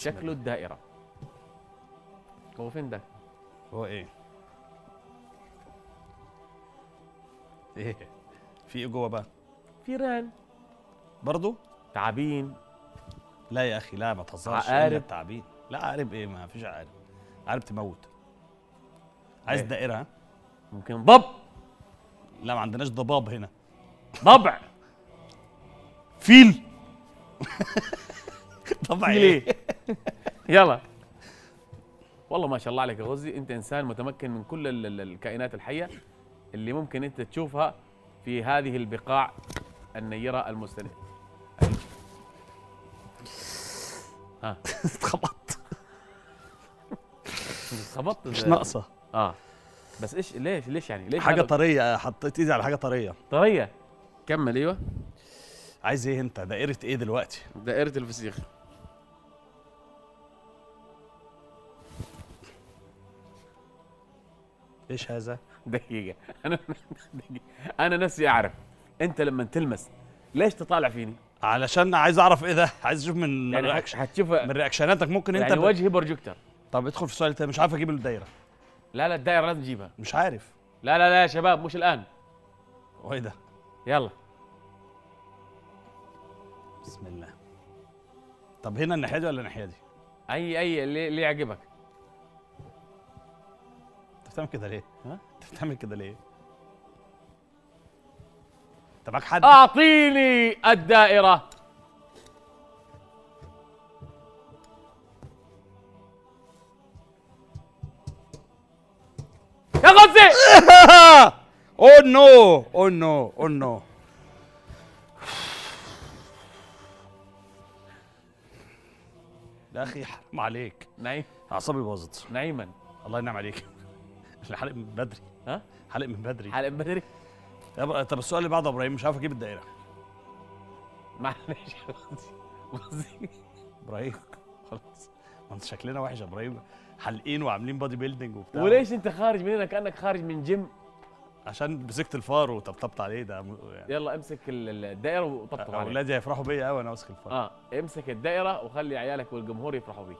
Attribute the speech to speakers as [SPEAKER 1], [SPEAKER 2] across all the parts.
[SPEAKER 1] شكله الدائرة. هو فين ده؟
[SPEAKER 2] هو إيه؟ إيه؟ في إيه جوه بقى؟
[SPEAKER 1] فيران
[SPEAKER 2] برضو؟
[SPEAKER 1] تعابين.
[SPEAKER 2] لا يا أخي لا ما تهزرش.
[SPEAKER 1] عقارب.
[SPEAKER 2] إلا التعبين لا عقارب إيه؟ ما فيش عقارب. عقارب تموت. عايز
[SPEAKER 1] إيه؟
[SPEAKER 2] دائرة ها؟
[SPEAKER 1] ممكن. ضب
[SPEAKER 2] لا ما عندناش ضباب هنا.
[SPEAKER 1] ضبع
[SPEAKER 2] فيل!
[SPEAKER 1] في إيه؟ يلا. والله ما شاء الله عليك يا غزي انت إنسان متمكن من كل ال- ال- الكائنات الحية اللي ممكن انت تشوفها في هذه البقاع النيره المستنيره ها.
[SPEAKER 2] اتخبطت.
[SPEAKER 1] خبطت
[SPEAKER 2] مش ناقصة.
[SPEAKER 1] آه. بس إيش ليش ليش يعني؟ ليش حاجة
[SPEAKER 2] طرية. حطيت ايدي على حاجة طرية.
[SPEAKER 1] طرية. كمل أيوه.
[SPEAKER 2] عايز إيه أنت؟ دائرة إيه دلوقتي؟
[SPEAKER 1] دائرة الفسيخ.
[SPEAKER 2] إيش هذا؟
[SPEAKER 1] دقيقة. أنا دقيقة. أنا نفسي أعرف. أنت لما تلمس ليش تطالع فيني؟
[SPEAKER 2] علشان عايز أعرف إيه ده عايز أشوف من
[SPEAKER 1] يعني
[SPEAKER 2] reaction
[SPEAKER 1] هتشوف
[SPEAKER 2] من reactionاتك ممكن
[SPEAKER 1] يعني
[SPEAKER 2] ب...
[SPEAKER 1] وجهي بروجيكتور
[SPEAKER 2] طب ادخل في السؤال التاني مش عارف أجيب الدايرة.
[SPEAKER 1] لا لا الدائره لازم تجيبها.
[SPEAKER 2] مش عارف.
[SPEAKER 1] لا لا لا يا شباب مش الآن.
[SPEAKER 2] هو إيه ده؟
[SPEAKER 1] يلا.
[SPEAKER 2] بسم الله. طب هنا الناحية دي ولا الناحية دي؟
[SPEAKER 1] أي أي اللي, اللي يعجبك.
[SPEAKER 2] بتعمل كده ليه؟
[SPEAKER 1] ها؟
[SPEAKER 2] انت بتعمل كده ليه؟ انت معاك حد؟
[SPEAKER 1] أعطيني الدائرة. يا غزي!
[SPEAKER 2] oh no oh no oh no يا أخي حرام عليك.
[SPEAKER 1] نعيما.
[SPEAKER 2] أعصابي باظت.
[SPEAKER 1] نعيما
[SPEAKER 2] الله ينعم عليك. اللي حلق من بدري.
[SPEAKER 1] ها؟
[SPEAKER 2] حلق من بدري.
[SPEAKER 1] حلقة بدري؟
[SPEAKER 2] يا طب السؤال اللي بعده إبراهيم مش عارف أجيب الدائرة.
[SPEAKER 1] معلش
[SPEAKER 2] إبراهيم خلاص. ما أنت شكلنا وحش يا إبراهيم. حالقين وعاملين body building وبتاع.
[SPEAKER 1] وليش أنت خارج من هنا كأنك خارج من جيم
[SPEAKER 2] عشان مسكت الفار وطبطبت عليه ده. يعني
[SPEAKER 1] يلا امسك ال- ال- الدائرة وطبطب عليها
[SPEAKER 2] اولادي هيفرحوا بيا قوي وأنا ماسك الفار.
[SPEAKER 1] آه امسك الدائرة وخلي عيالك والجمهور يفرحوا بيك.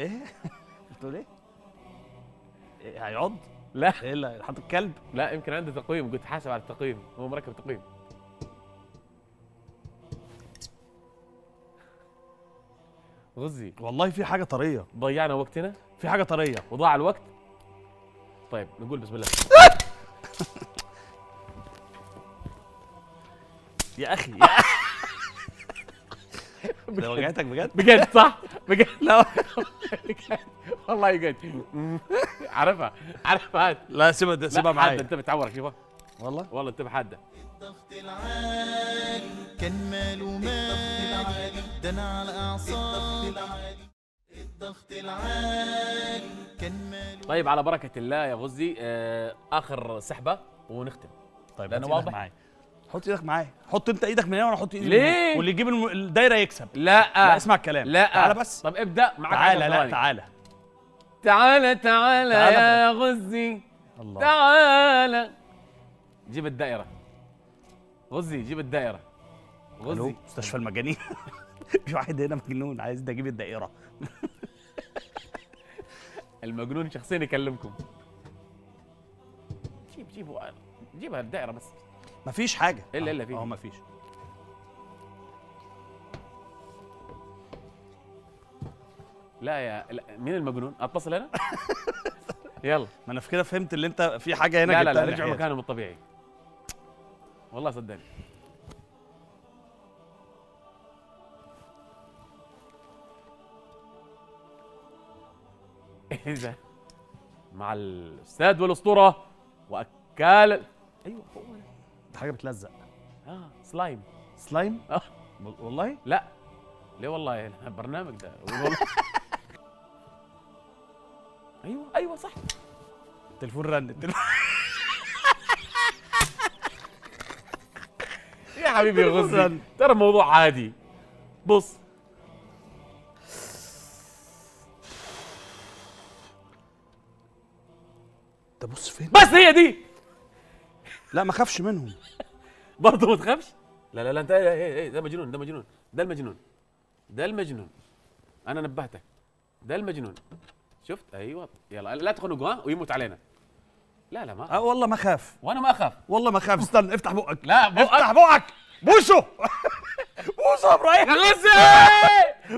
[SPEAKER 2] إيه؟ بتقول إيه؟ إيه هيعض؟
[SPEAKER 1] لا.
[SPEAKER 2] إيه اللي حاطط كلب؟
[SPEAKER 1] لا يمكن عنده تقويم قلت حاسب على التقويم هو مركب تقويم. غزي.
[SPEAKER 2] والله في حاجة طرية.
[SPEAKER 1] ضيعنا وقتنا؟
[SPEAKER 2] في حاجة طرية.
[SPEAKER 1] وضاع الوقت؟ طيب نقول بسم الله.
[SPEAKER 2] يا أخي يا أخي. ده وجعتك بجد؟
[SPEAKER 1] بجد صح؟ بجد. لا. بجد. والله بجد. عارفها عارفها.
[SPEAKER 2] لا سيبها سيبها معايا.
[SPEAKER 1] انت بتعورك شوفها.
[SPEAKER 2] والله؟
[SPEAKER 1] والله انت حاده
[SPEAKER 3] الضغط العالي كان ماله مالي ده أنا على اعصابي الضغط العالي كان ماله
[SPEAKER 1] طيب على بركة الله يا غزي آه آخر سحبة ونختم.
[SPEAKER 2] طيب إيدك
[SPEAKER 1] واضح.
[SPEAKER 2] معايا. حط إيدك معايا. حط انت إيدك من هنا وأنا أحط ايدي
[SPEAKER 1] ليه؟
[SPEAKER 2] واللي يجيب الم- الدايرة يكسب.
[SPEAKER 1] لا.
[SPEAKER 2] لا اسمع الكلام.
[SPEAKER 1] لا.
[SPEAKER 2] تعالى بس.
[SPEAKER 1] طب ابدأ معك
[SPEAKER 2] تعالى لا
[SPEAKER 1] ثواني.
[SPEAKER 2] تعالى.
[SPEAKER 1] تعالى تعالى يا غزي.
[SPEAKER 2] الله.
[SPEAKER 1] تعالى. جيب الدائرة غزي جيب الدائرة
[SPEAKER 2] ألو
[SPEAKER 1] غزي
[SPEAKER 2] مستشفى المجانين. في واحد هنا مجنون عايز ده أجيب الدائره
[SPEAKER 1] المجنون شخصيا يكلمكم. جيب جيبوا جيبها الدائرة بس.
[SPEAKER 2] مفيش حاجة
[SPEAKER 1] إلا- إلا في.
[SPEAKER 2] آه مفيش
[SPEAKER 1] لا يا لا. مين المجنون أتصل أنا يلا
[SPEAKER 2] ما أنا في كده فهمت اللي أنت في حاجة هنا
[SPEAKER 1] لا لا لا رجعوا. مكانهم الطبيعي والله صدقني اذا مع الأستاذ والأسطورة واكال أيوه هو.
[SPEAKER 2] حاجة بتلزق.
[SPEAKER 1] آه سلايم.
[SPEAKER 2] سلايم؟
[SPEAKER 1] آه.
[SPEAKER 2] والله؟
[SPEAKER 1] لا. ليه والله؟ البرنامج ده. والله. أيوه أيوه صح.
[SPEAKER 2] التليفون رن. التليفون
[SPEAKER 1] يا حبيبي يا غزي. ترى الموضوع عادي. بص.
[SPEAKER 2] ده بص فين؟
[SPEAKER 1] بس هي دي!
[SPEAKER 2] لا ما خافش منهم.
[SPEAKER 1] برضه ما تخافش؟ لا لا لا انت إيه إيه إيه ده مجنون ده مجنون ده المجنون ده المجنون. أنا نبهتك ده المجنون. شفت؟ أيوه. يلا لا تخنقوا ها ويموت علينا. لا لا ما
[SPEAKER 2] آه والله ما خاف.
[SPEAKER 1] وأنا ما اخاف.
[SPEAKER 2] والله ما خاف. استنى افتح بقك.
[SPEAKER 1] لا بقك.
[SPEAKER 2] افتح بقك. بوسه بوسه يا إبراهيم.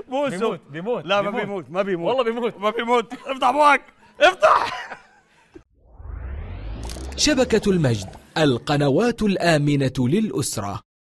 [SPEAKER 2] بوسه
[SPEAKER 1] بيموت بيموت
[SPEAKER 2] لا ما بيموت ما بيموت.
[SPEAKER 1] والله بيموت.
[SPEAKER 2] ما بيموت. افتح بقك. افتح.
[SPEAKER 4] شبكة المجد. القنوات الآمنة للأسرة.